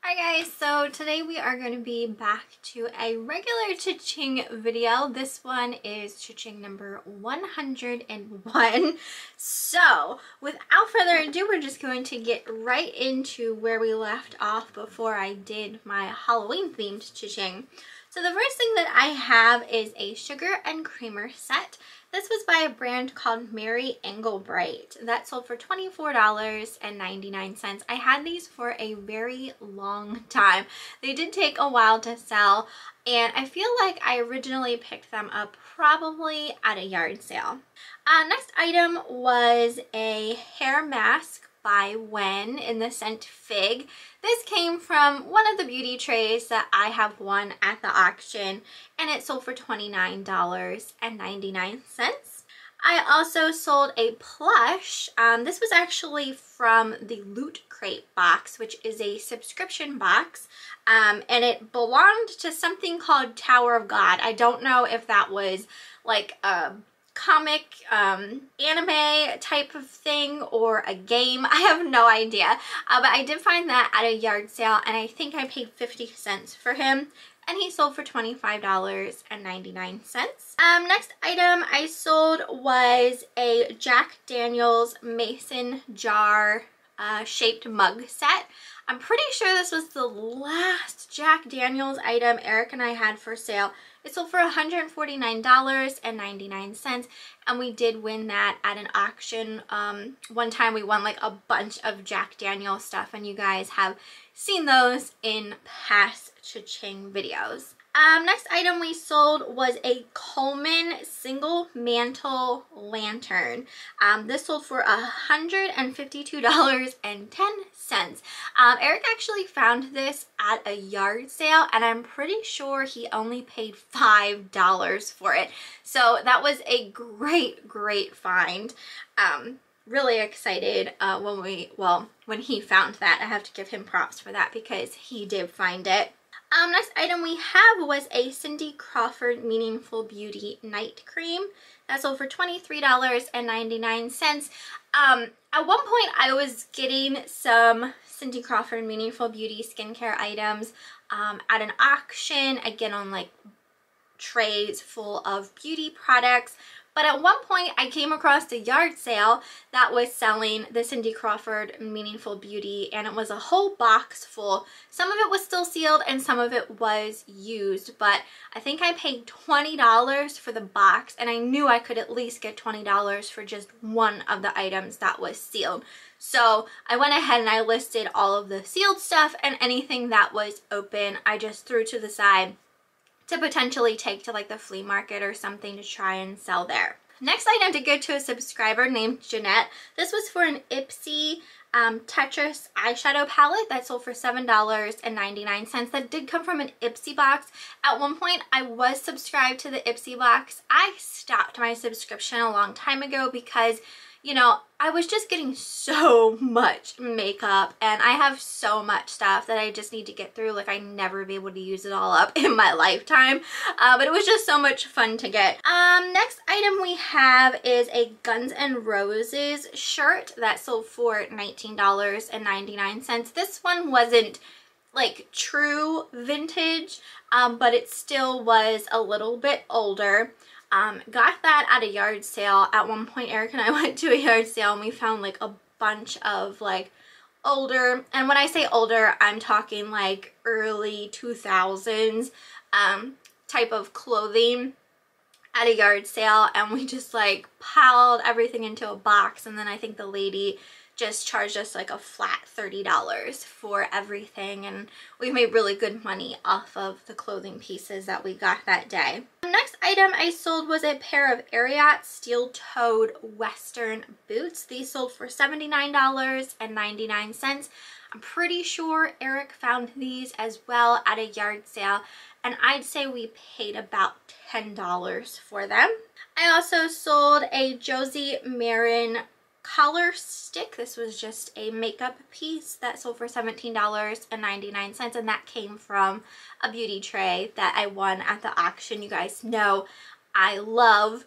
Hi guys, so today we are going to be back to a regular cha-ching video. This one is cha-ching number 101. So without further ado, we're just going to get right into where we left off before I did my Halloween themed cha-ching. So the first thing that I have is a sugar and creamer set. This was by a brand called Mary Engelbreit. That sold for $24.99. I had these for a very long time. They did take a while to sell and I feel like I originally picked them up probably at a yard sale. Uh, next item was a hair mask by Wen in the scent Fig. This came from one of the beauty trays that I have won at the auction and it sold for $29.99. I also sold a plush. Um, this was actually from the Loot Crate box, which is a subscription box. Um, and it belonged to something called Tower of God. I don't know if that was like a comic um, anime type of thing or a game. I have no idea. Uh, but I did find that at a yard sale and I think I paid 50 cents for him and he sold for $25.99. Um, next item I sold was a Jack Daniels mason jar uh, shaped mug set. I'm pretty sure this was the last Jack Daniels item Eric and I had for sale. It sold for $149.99 and we did win that at an auction. Um, one time we won like a bunch of Jack Daniels stuff and you guys have seen those in past cha-ching videos. Um, next item we sold was a Coleman single mantle lantern. Um, this sold for $152.10. Um, Eric actually found this at a yard sale and I'm pretty sure he only paid $5 for it. So that was a great, great find. Um, really excited uh, when we, well, when he found that. I have to give him props for that because he did find it. Um, next item we have was a Cindy Crawford Meaningful Beauty Night Cream. That sold for $23.99. Um, at one point I was getting some Cindy Crawford Meaningful Beauty skincare items um, at an auction, again on like trays full of beauty products but at one point I came across a yard sale that was selling the Cindy Crawford Meaningful Beauty and it was a whole box full. Some of it was still sealed and some of it was used, but I think I paid $20 for the box and I knew I could at least get $20 for just one of the items that was sealed. So I went ahead and I listed all of the sealed stuff and anything that was open I just threw to the side to potentially take to like the flea market or something to try and sell there. Next item to go to a subscriber named Jeanette. This was for an Ipsy um, Tetris eyeshadow palette that sold for $7.99. That did come from an Ipsy box. At one point, I was subscribed to the Ipsy box. I stopped my subscription a long time ago because you know, I was just getting so much makeup and I have so much stuff that I just need to get through. Like I never be able to use it all up in my lifetime. Uh, but it was just so much fun to get. Um, next item we have is a Guns N' Roses shirt that sold for $19.99. This one wasn't like true vintage, um, but it still was a little bit older. Um, got that at a yard sale. At one point, Eric and I went to a yard sale and we found like a bunch of like older, and when I say older, I'm talking like early 2000s um, type of clothing at a yard sale and we just like piled everything into a box and then I think the lady just charged us like a flat $30 for everything and we made really good money off of the clothing pieces that we got that day. The next item I sold was a pair of Ariat steel-toed western boots. These sold for $79.99. I'm pretty sure Eric found these as well at a yard sale and I'd say we paid about $10 for them. I also sold a Josie Maran color stick. This was just a makeup piece that sold for $17.99 and that came from a beauty tray that I won at the auction. You guys know I love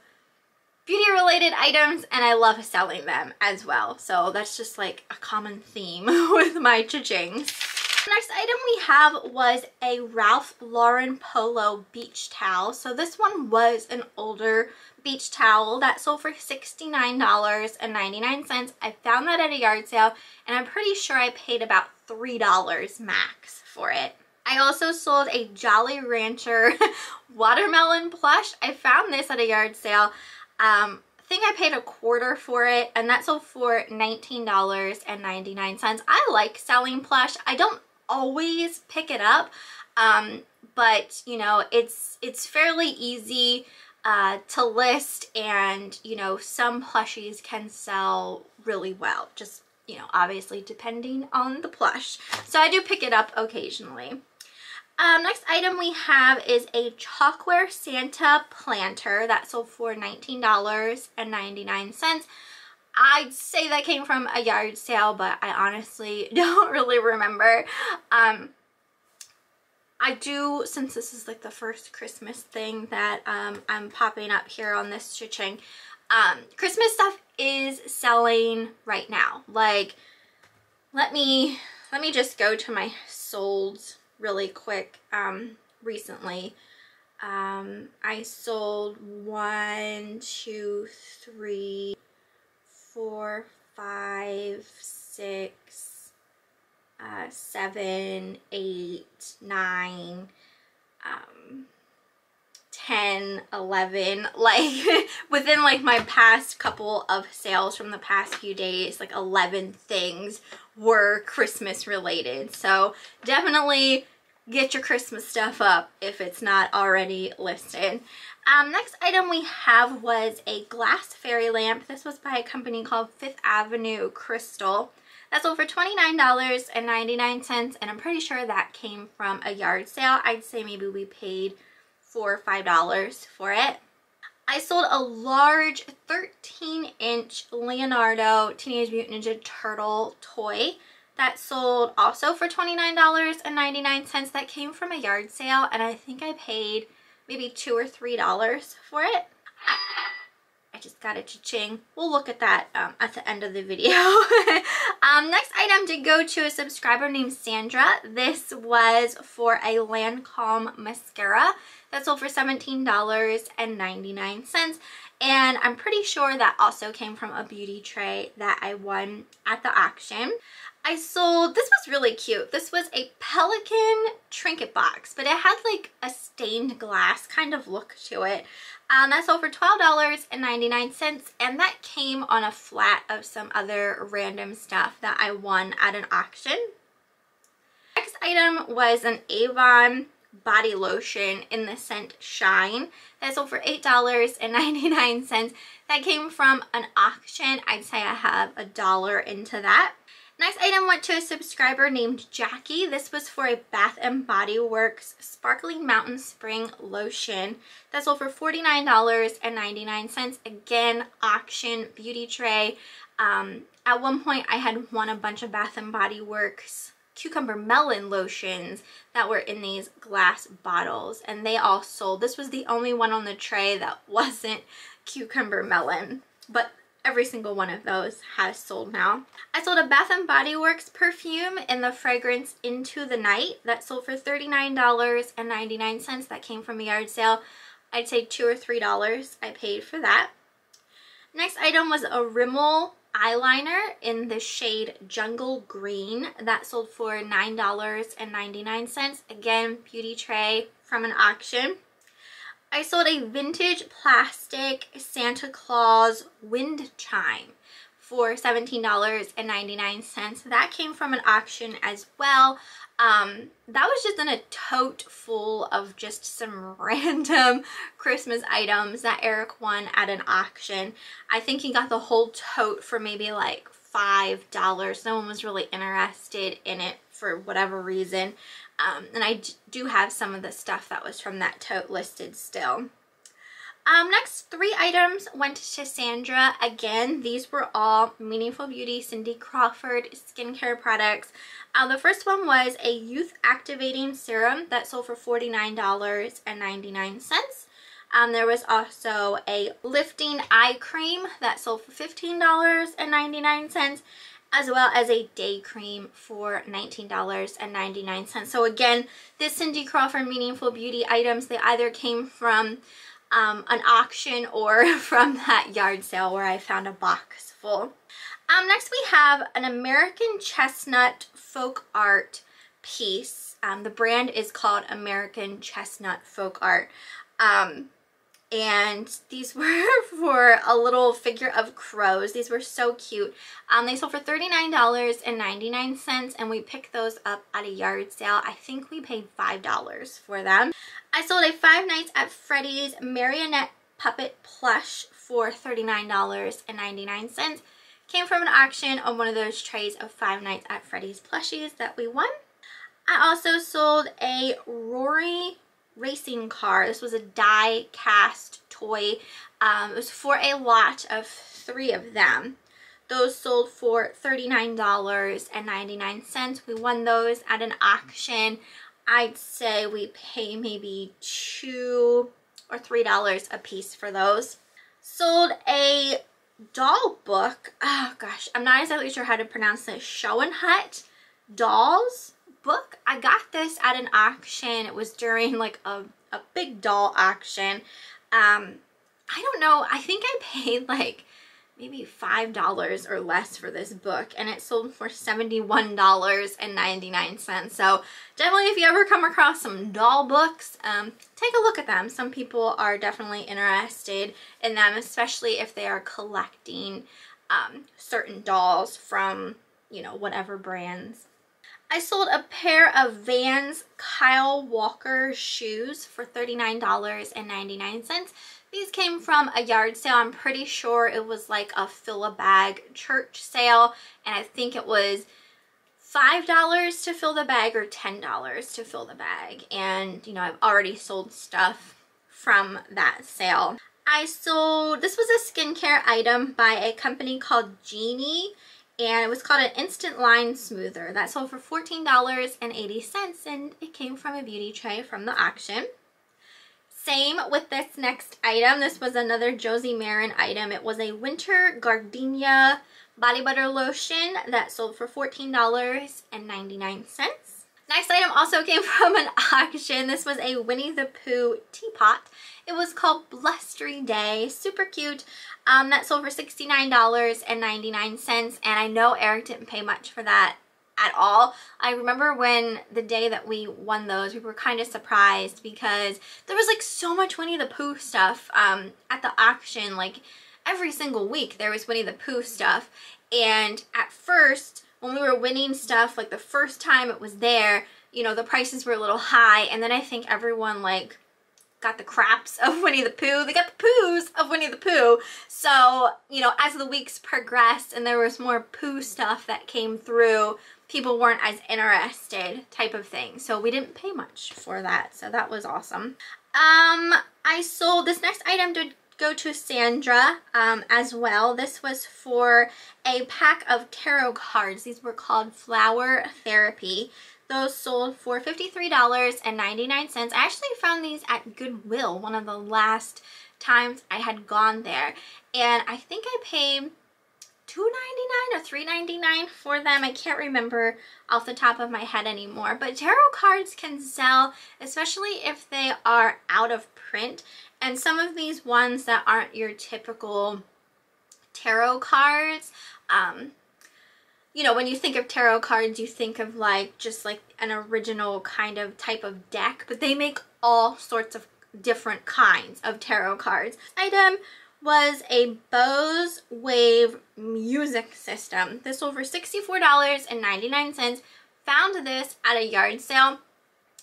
beauty related items and I love selling them as well. So that's just like a common theme with my cha-chings. Next item we have was a Ralph Lauren Polo beach towel. So this one was an older beach towel that sold for $69.99. I found that at a yard sale and I'm pretty sure I paid about $3 max for it. I also sold a Jolly Rancher watermelon plush. I found this at a yard sale. Um, I think I paid a quarter for it and that sold for $19.99. I like selling plush. I don't always pick it up, um, but you know, it's, it's fairly easy uh, to list and you know, some plushies can sell really well. Just, you know, obviously depending on the plush. So I do pick it up occasionally. Um, next item we have is a Chalkware Santa planter that sold for $19.99. I'd say that came from a yard sale, but I honestly don't really remember. Um, I do, since this is like the first Christmas thing that um, I'm popping up here on this cha-ching, um, Christmas stuff is selling right now. Like, let me, let me just go to my solds really quick um, recently. Um, I sold one, two, three, four, five, six, uh, seven, eight, nine, um, 10, 11, like within like my past couple of sales from the past few days, like 11 things were Christmas related. So definitely get your Christmas stuff up if it's not already listed. Um, next item we have was a glass fairy lamp. This was by a company called Fifth Avenue Crystal. That sold for $29.99 and I'm pretty sure that came from a yard sale. I'd say maybe we paid four or five dollars for it. I sold a large 13 inch Leonardo Teenage Mutant Ninja Turtle toy that sold also for $29.99 that came from a yard sale and I think I paid maybe two or three dollars for it. I just got a cha-ching. We'll look at that um, at the end of the video. um, next item did go to a subscriber named Sandra. This was for a Lancome mascara that sold for $17.99 and I'm pretty sure that also came from a beauty tray that I won at the auction. I sold, this was really cute. This was a Pelican trinket box, but it had like a stained glass kind of look to it. Um, that sold for $12.99 and that came on a flat of some other random stuff that I won at an auction. Next item was an Avon body lotion in the scent Shine. That sold for $8.99. That came from an auction. I'd say I have a dollar into that. Next item went to a subscriber named Jackie. This was for a Bath & Body Works Sparkling Mountain Spring Lotion. That sold for $49.99. Again, auction beauty tray. Um, at one point, I had won a bunch of Bath & Body Works cucumber melon lotions that were in these glass bottles and they all sold. This was the only one on the tray that wasn't cucumber melon, but every single one of those has sold now. I sold a Bath & Body Works perfume in the fragrance Into the Night that sold for $39.99. That came from a yard sale. I'd say two or three dollars I paid for that. Next item was a Rimmel eyeliner in the shade Jungle Green. That sold for $9.99. Again, beauty tray from an auction. I sold a vintage plastic Santa Claus wind chime for $17.99. That came from an auction as well. Um, that was just in a tote full of just some random Christmas items that Eric won at an auction. I think he got the whole tote for maybe like $5. No one was really interested in it for whatever reason. Um, and I do have some of the stuff that was from that tote listed still. Um, next three items went to Sandra. Again, these were all Meaningful Beauty Cindy Crawford skincare products. Uh, the first one was a youth activating serum that sold for $49.99. Um, there was also a lifting eye cream that sold for $15.99 as well as a day cream for $19.99. So again, this Cindy Crawford Meaningful Beauty items, they either came from um, an auction or from that yard sale where I found a box full. Um, next we have an American Chestnut Folk Art piece. Um, the brand is called American Chestnut Folk Art. Um, and these were for a little figure of crows. These were so cute. Um, they sold for $39.99 and we picked those up at a yard sale. I think we paid $5 for them. I sold a Five Nights at Freddy's marionette puppet plush for $39.99. Came from an auction on one of those trays of Five Nights at Freddy's plushies that we won. I also sold a Rory racing car. This was a die cast toy. Um, it was for a lot of three of them. Those sold for $39.99. We won those at an auction. I'd say we pay maybe two or three dollars a piece for those. Sold a doll book. Oh gosh, I'm not exactly sure how to pronounce this. Schoenhut dolls book. I got this at an auction. It was during like a, a big doll auction. Um, I don't know. I think I paid like maybe $5 or less for this book and it sold for $71.99. So definitely if you ever come across some doll books, um, take a look at them. Some people are definitely interested in them, especially if they are collecting um, certain dolls from, you know, whatever brands. I sold a pair of Vans Kyle Walker shoes for $39.99. These came from a yard sale. I'm pretty sure it was like a fill a bag church sale. And I think it was $5 to fill the bag or $10 to fill the bag. And, you know, I've already sold stuff from that sale. I sold, this was a skincare item by a company called Genie. And it was called an Instant Line Smoother. That sold for $14.80 and it came from a beauty tray from the auction. Same with this next item. This was another Josie Maran item. It was a Winter Gardenia Body Butter Lotion that sold for $14.99. Next item also came from an auction. This was a Winnie the Pooh teapot. It was called Blustery Day. Super cute. Um, that sold for $69.99. And I know Eric didn't pay much for that at all. I remember when the day that we won those, we were kind of surprised because there was like so much Winnie the Pooh stuff um, at the auction. Like every single week there was Winnie the Pooh stuff. And at first, when we were winning stuff, like the first time it was there, you know, the prices were a little high. And then I think everyone like got the craps of Winnie the Pooh. They got the poos of Winnie the Pooh. So, you know, as the weeks progressed and there was more Pooh stuff that came through, people weren't as interested type of thing. So we didn't pay much for that. So that was awesome. Um, I sold this next item to go to Sandra um, as well. This was for a pack of tarot cards. These were called Flower Therapy. Those sold for $53.99. I actually found these at Goodwill, one of the last times I had gone there. And I think I paid $2.99 or $3.99 for them. I can't remember off the top of my head anymore. But tarot cards can sell, especially if they are out of print. And some of these ones that aren't your typical tarot cards, um, you know, when you think of tarot cards, you think of like just like an original kind of type of deck, but they make all sorts of different kinds of tarot cards. Item was a Bose Wave music system. This sold for $64.99. Found this at a yard sale.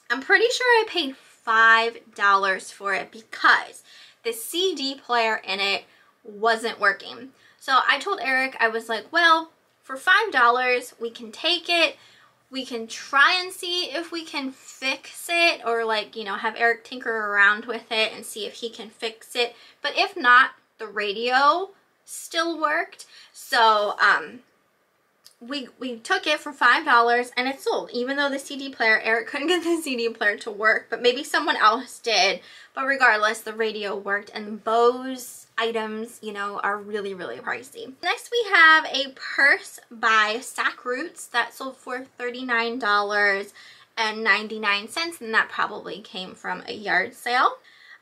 I'm pretty sure I paid $5 for it because the CD player in it wasn't working. So I told Eric, I was like, well, for $5, we can take it. We can try and see if we can fix it or like, you know, have Eric tinker around with it and see if he can fix it. But if not, the radio still worked. So um, we, we took it for $5 and it sold. Even though the CD player, Eric couldn't get the CD player to work, but maybe someone else did. But regardless, the radio worked and Bose items, you know, are really, really pricey. Next, we have a purse by Sakroots that sold for $39 and 99 cents and that probably came from a yard sale.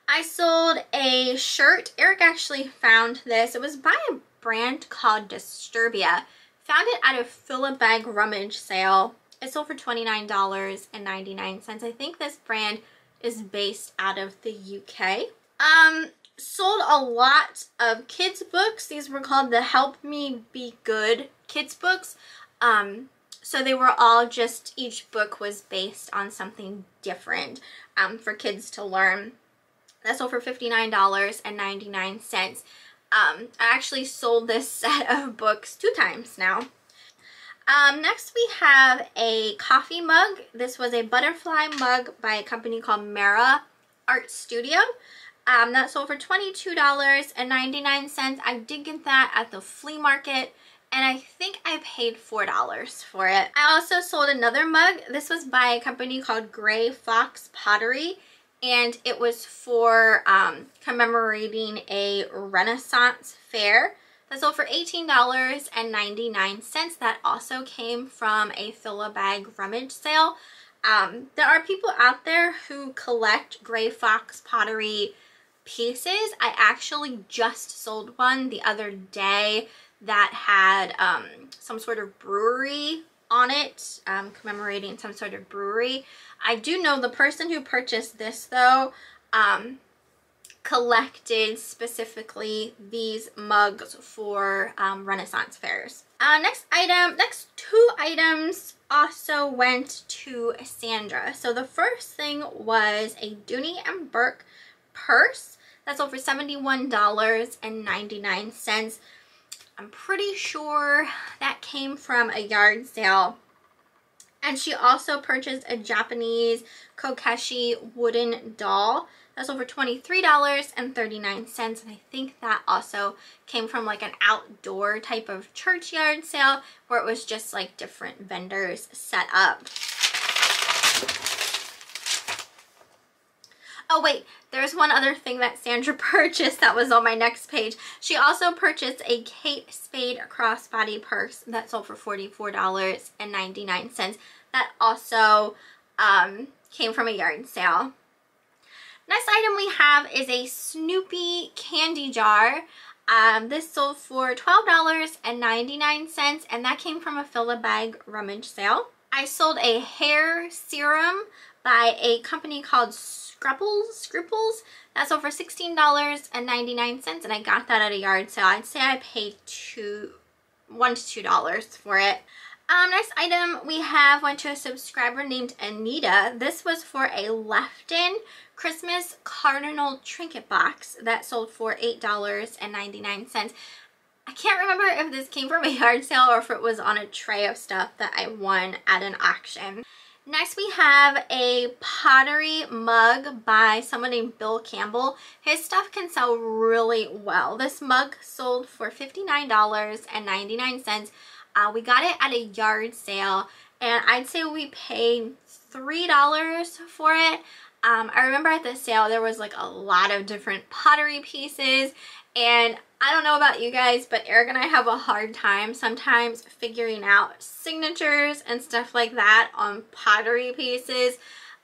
I sold a shirt. Eric actually found this. It was by a brand called Disturbia. Found it at a fill-a-bag rummage sale. It sold for $29.99. I think this brand is based out of the UK. Um, sold a lot of kids books. These were called the Help Me Be Good kids books. Um, so they were all just, each book was based on something different um, for kids to learn. That sold for $59.99. Um, I actually sold this set of books two times now. Um, next we have a coffee mug. This was a butterfly mug by a company called Mara Art Studio. Um, that sold for $22.99. I did get that at the flea market and I think I paid $4 for it. I also sold another mug. This was by a company called Gray Fox Pottery and it was for um, commemorating a Renaissance fair. That sold for $18.99. That also came from a fill-a-bag rummage sale. Um, there are people out there who collect Gray Fox pottery pieces. I actually just sold one the other day that had um, some sort of brewery on it, um, commemorating some sort of brewery. I do know the person who purchased this though um, collected specifically these mugs for um, Renaissance fairs. Uh, next item, next two items also went to Sandra. So the first thing was a Dooney and Bourke purse. That's over $71.99. I'm pretty sure that came from a yard sale. And she also purchased a Japanese Kokeshi wooden doll. That's over $23.39 and I think that also came from like an outdoor type of churchyard sale where it was just like different vendors set up. Oh wait, there's one other thing that Sandra purchased that was on my next page. She also purchased a Kate Spade crossbody purse that sold for $44.99. That also um, came from a yard sale. Next item we have is a Snoopy candy jar. Um, this sold for $12.99 and that came from a fill-a-bag rummage sale. I sold a hair serum by a company called Scruples, Scruples. That's over $16.99 and I got that at a yard sale. I'd say I paid two, one to two dollars for it. Um, next item we have went to a subscriber named Anita. This was for a Lefton Christmas Cardinal Trinket Box that sold for $8.99. I can't remember if this came from a yard sale or if it was on a tray of stuff that I won at an auction. Next we have a pottery mug by someone named Bill Campbell. His stuff can sell really well. This mug sold for $59.99. Uh, we got it at a yard sale and I'd say we paid $3 for it. Um, I remember at the sale there was like a lot of different pottery pieces and I don't know about you guys, but Eric and I have a hard time sometimes figuring out signatures and stuff like that on pottery pieces.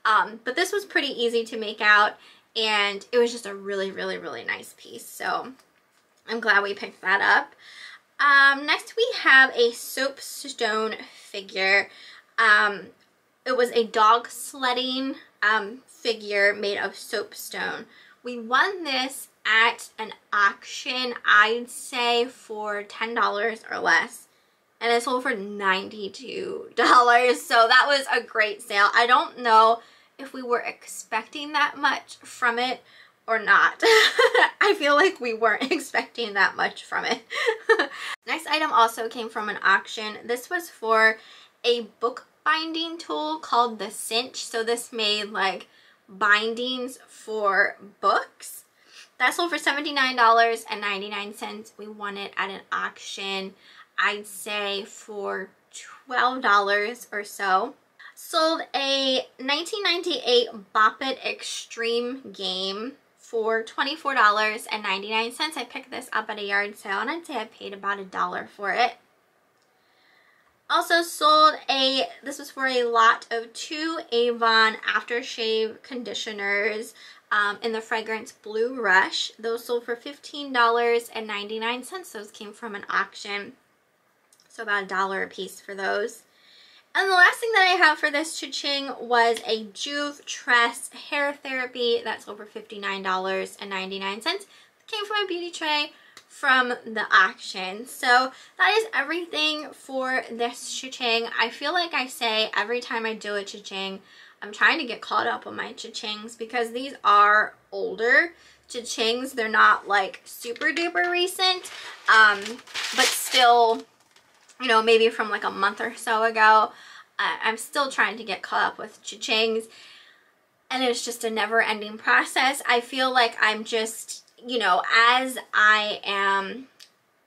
Um, but this was pretty easy to make out and it was just a really, really, really nice piece. So I'm glad we picked that up. Um, next we have a soapstone figure. Um, it was a dog sledding um, figure made of soapstone. We won this at an auction, I'd say for $10 or less. And it sold for $92. So that was a great sale. I don't know if we were expecting that much from it or not. I feel like we weren't expecting that much from it. Next item also came from an auction. This was for a book binding tool called the Cinch. So this made like bindings for books. That sold for $79.99. We won it at an auction, I'd say for $12 or so. Sold a 1998 Bop It Extreme game for $24.99. I picked this up at a yard sale and I'd say I paid about a dollar for it. Also sold a, this was for a lot of two Avon aftershave conditioners um, in the fragrance Blue Rush. Those sold for $15.99. Those came from an auction. So about a dollar a piece for those. And the last thing that I have for this cha-ching was a Juve Tress Hair Therapy. That's over $59.99. Came from a beauty tray from the auction. So that is everything for this cha-ching. I feel like I say every time I do a cha-ching, I'm trying to get caught up on my cha-chings because these are older cha-chings. They're not like super duper recent, um, but still you know, maybe from like a month or so ago. I'm still trying to get caught up with cha-chings and it's just a never ending process. I feel like I'm just, you know, as I am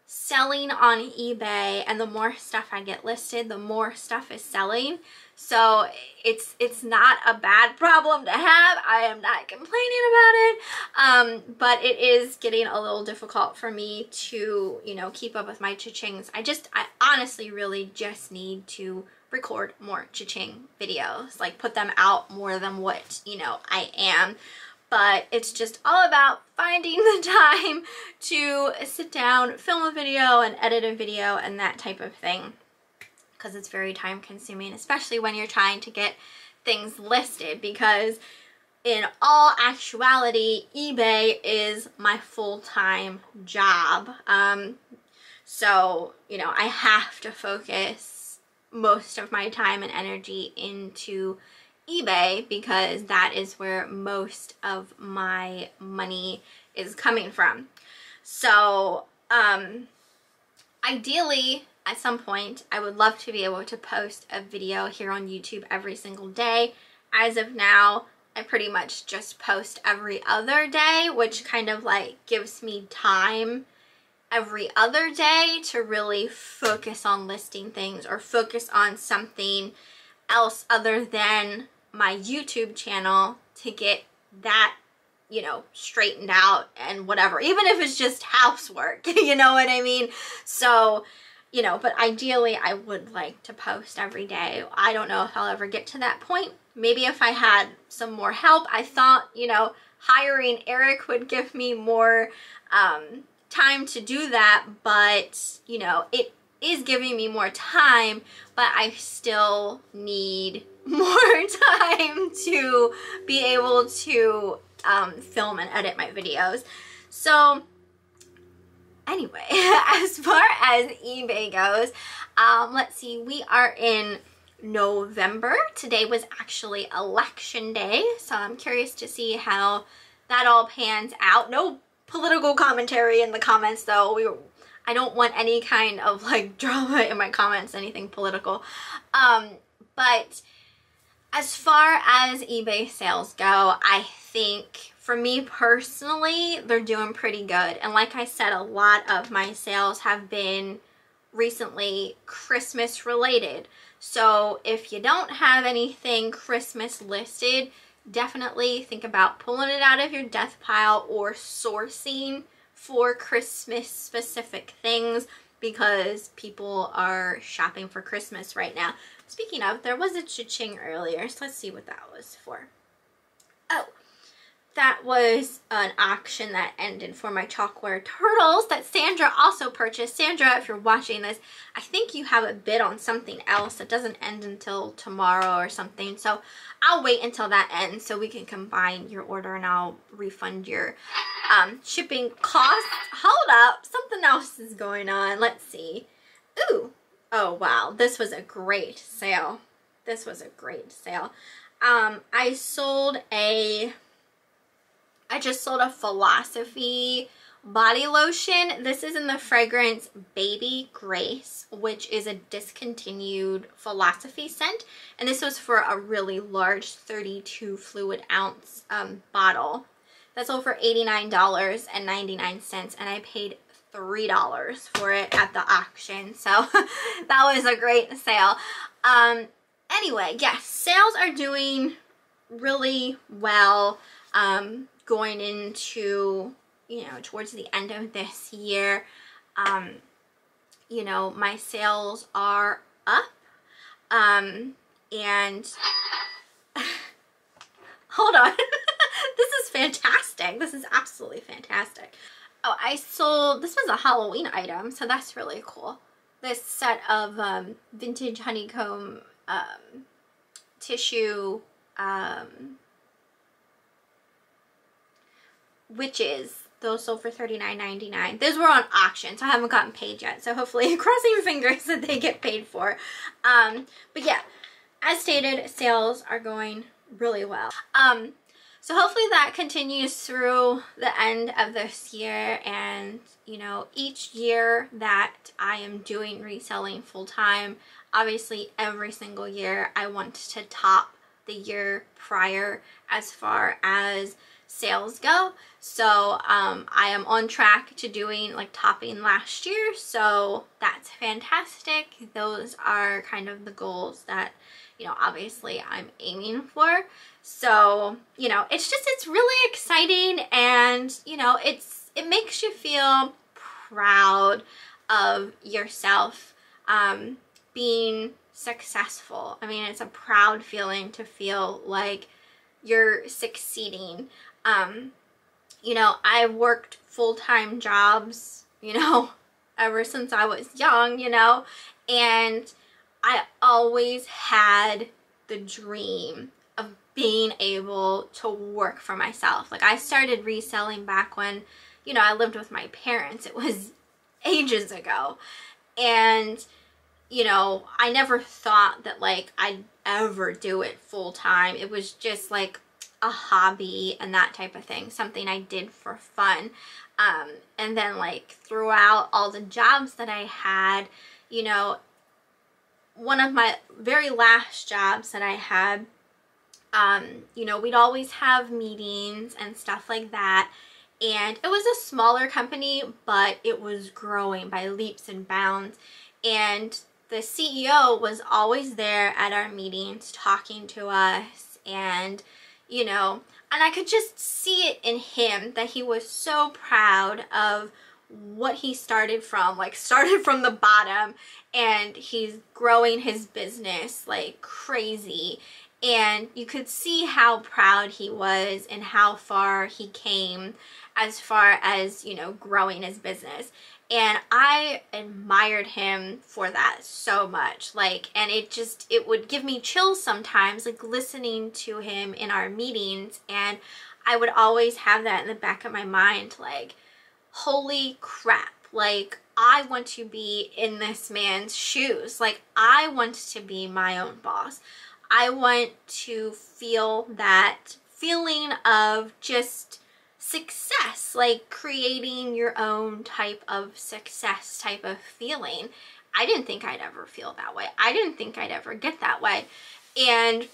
selling on eBay and the more stuff I get listed, the more stuff is selling. So it's it's not a bad problem to have. I am not complaining about it. Um, but it is getting a little difficult for me to, you know, keep up with my cha-chings. I just, I honestly really just need to record more cha-ching videos. Like put them out more than what, you know, I am but it's just all about finding the time to sit down, film a video, and edit a video, and that type of thing because it's very time consuming, especially when you're trying to get things listed because in all actuality, eBay is my full-time job. Um, so, you know, I have to focus most of my time and energy into eBay because that is where most of my money is coming from. So, um, ideally, at some point, I would love to be able to post a video here on YouTube every single day. As of now, I pretty much just post every other day, which kind of like gives me time every other day to really focus on listing things or focus on something else other than my YouTube channel to get that you know, straightened out and whatever, even if it's just housework, you know what I mean? So, you know, but ideally I would like to post every day. I don't know if I'll ever get to that point. Maybe if I had some more help, I thought, you know, hiring Eric would give me more um, time to do that, but, you know, it is giving me more time, but I still need more time to be able to um, film and edit my videos. So anyway, as far as eBay goes, um, let's see, we are in November. Today was actually election day, so I'm curious to see how that all pans out. No political commentary in the comments though. We I don't want any kind of like drama in my comments, anything political. Um, but as far as eBay sales go, I think for me personally, they're doing pretty good. And like I said, a lot of my sales have been recently Christmas related. So if you don't have anything Christmas listed, definitely think about pulling it out of your death pile or sourcing for Christmas specific things because people are shopping for Christmas right now. Speaking of, there was a cha-ching earlier, so let's see what that was for. Oh, that was an auction that ended for my chalkware turtles that Sandra also purchased. Sandra, if you're watching this, I think you have a bid on something else that doesn't end until tomorrow or something. So I'll wait until that ends so we can combine your order and I'll refund your um, shipping costs. Hold up, something else is going on. Let's see. Ooh, oh wow, this was a great sale. This was a great sale. Um, I sold a I just sold a Philosophy body lotion. This is in the fragrance Baby Grace, which is a discontinued Philosophy scent. And this was for a really large 32 fluid ounce um, bottle. That's for $89.99 and I paid $3 for it at the auction. So that was a great sale. Um, anyway, yes, sales are doing really well. Um, going into, you know, towards the end of this year, um, you know, my sales are up. Um, and hold on. this is fantastic. This is absolutely fantastic. Oh, I sold, this was a Halloween item, so that's really cool. This set of um, vintage honeycomb um, tissue um, witches those sold for $39.99 those were on auction so i haven't gotten paid yet. So hopefully crossing fingers that they get paid for. Um but yeah as stated sales are going really well. Um so hopefully that continues through the end of this year and you know each year that i am doing reselling full-time obviously every single year i want to top the year prior as far as sales go. So um, I am on track to doing like topping last year. So that's fantastic. Those are kind of the goals that, you know, obviously I'm aiming for. So, you know, it's just, it's really exciting and, you know, it's, it makes you feel proud of yourself um, being successful. I mean, it's a proud feeling to feel like you're succeeding. Um, you know, I've worked full-time jobs, you know, ever since I was young, you know, and I always had the dream of being able to work for myself. Like I started reselling back when, you know, I lived with my parents. It was ages ago. And, you know, I never thought that like I'd ever do it full time. It was just like a hobby and that type of thing, something I did for fun. Um, and then like throughout all the jobs that I had, you know, one of my very last jobs that I had, um, you know, we'd always have meetings and stuff like that. And it was a smaller company, but it was growing by leaps and bounds. And the CEO was always there at our meetings talking to us and you know, and I could just see it in him that he was so proud of what he started from, like started from the bottom and he's growing his business like crazy. And you could see how proud he was and how far he came as far as, you know, growing his business and I admired him for that so much like and it just it would give me chills sometimes like listening to him in our meetings and I would always have that in the back of my mind like holy crap like I want to be in this man's shoes. Like I want to be my own boss. I want to feel that feeling of just success, like creating your own type of success type of feeling. I didn't think I'd ever feel that way. I didn't think I'd ever get that way. And,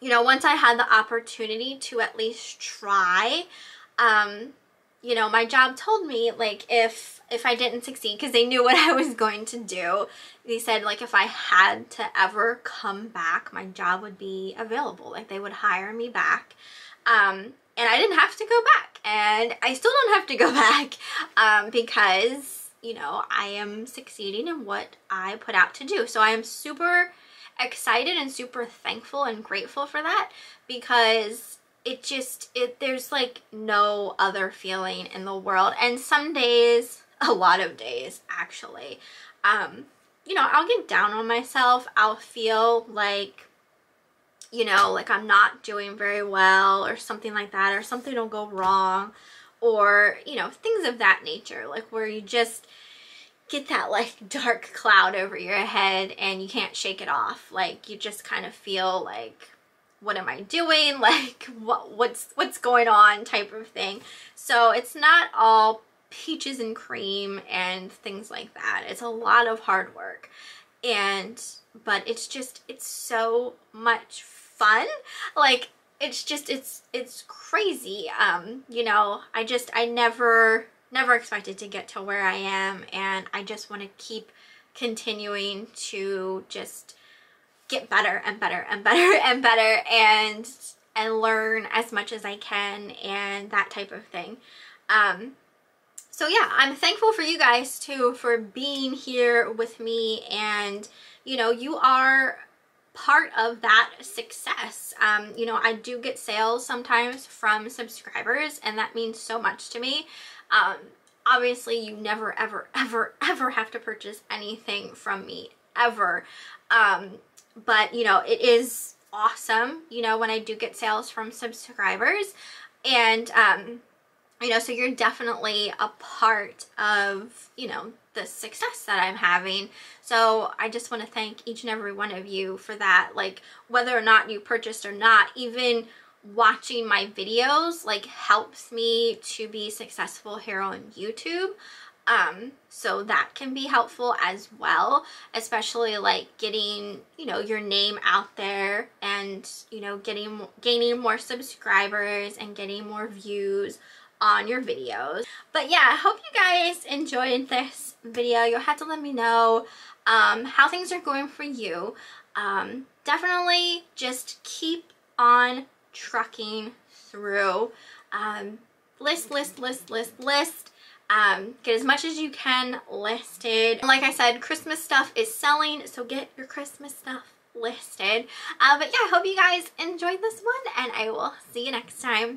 you know, once I had the opportunity to at least try, um, you know, my job told me like if if I didn't succeed because they knew what I was going to do. They said like if I had to ever come back, my job would be available. Like they would hire me back. Um, and I didn't have to go back. And I still don't have to go back um, because you know I am succeeding in what I put out to do. So I am super excited and super thankful and grateful for that because it just it there's like no other feeling in the world. And some days a lot of days actually um you know I'll get down on myself. I'll feel like you know, like I'm not doing very well or something like that, or something will go wrong, or, you know, things of that nature, like where you just get that like dark cloud over your head and you can't shake it off. Like you just kind of feel like, what am I doing? Like what what's what's going on type of thing. So it's not all peaches and cream and things like that. It's a lot of hard work. And but it's just it's so much fun. Like it's just it's it's crazy. Um, you know, I just I never never expected to get to where I am and I just want to keep continuing to just get better and better and better and better and and learn as much as I can and that type of thing. Um, so yeah, I'm thankful for you guys too for being here with me and you know, you are part of that success. Um, you know, I do get sales sometimes from subscribers and that means so much to me. Um, obviously you never ever ever ever have to purchase anything from me ever. Um, but you know, it is awesome, you know, when I do get sales from subscribers and um you know, so you're definitely a part of, you know, the success that I'm having. So I just want to thank each and every one of you for that. Like whether or not you purchased or not, even watching my videos like helps me to be successful here on YouTube. Um, so that can be helpful as well, especially like getting, you know, your name out there and, you know, getting, gaining more subscribers and getting more views on your videos. But yeah, I hope you guys enjoyed this video. You'll have to let me know um, how things are going for you. Um, definitely just keep on trucking through. Um, list, list, list, list, list. Um, get as much as you can listed. Like I said, Christmas stuff is selling, so get your Christmas stuff listed. Uh, but yeah, I hope you guys enjoyed this one, and I will see you next time.